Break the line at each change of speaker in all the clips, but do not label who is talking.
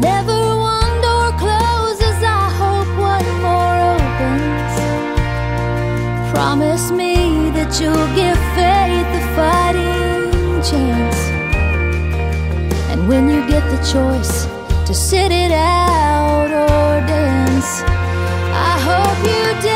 Whenever one door closes, I hope one more opens. Promise me that you'll give faith the fighting chance. And when you get the choice to sit it out or dance, I hope you do.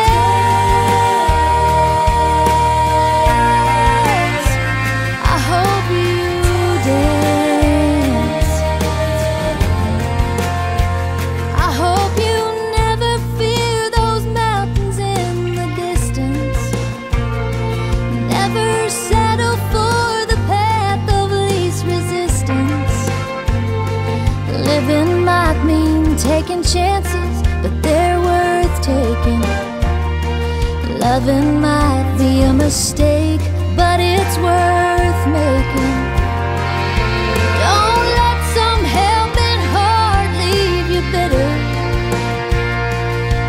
Taking chances, but they're worth taking. Loving might be a mistake, but it's worth making. Don't let some heart leave you bitter.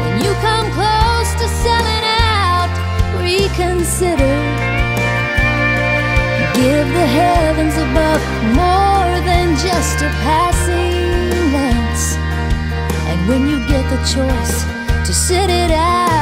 When you come close to selling out, reconsider. Give the heavens above more than just a passing when you get the choice to sit it out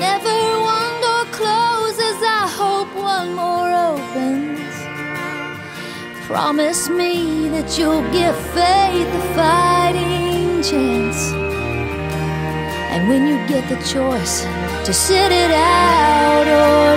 Whenever one door closes, I hope one more opens. Promise me that you'll give faith a fighting chance. And when you get the choice to sit it out or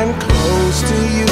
I'm close to you.